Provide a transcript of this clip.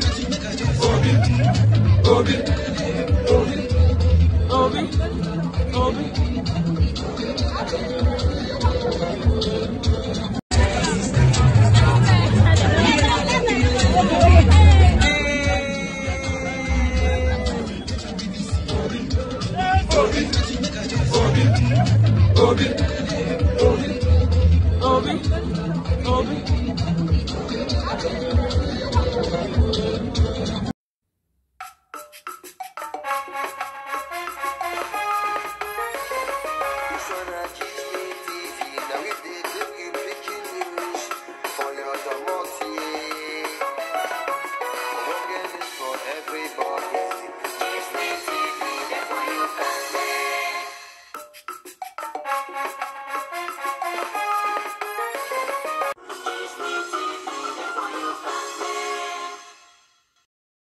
Obi, Obi, Obi. This one a Disney TV. Now we dey give you breaking news for everybody. What you.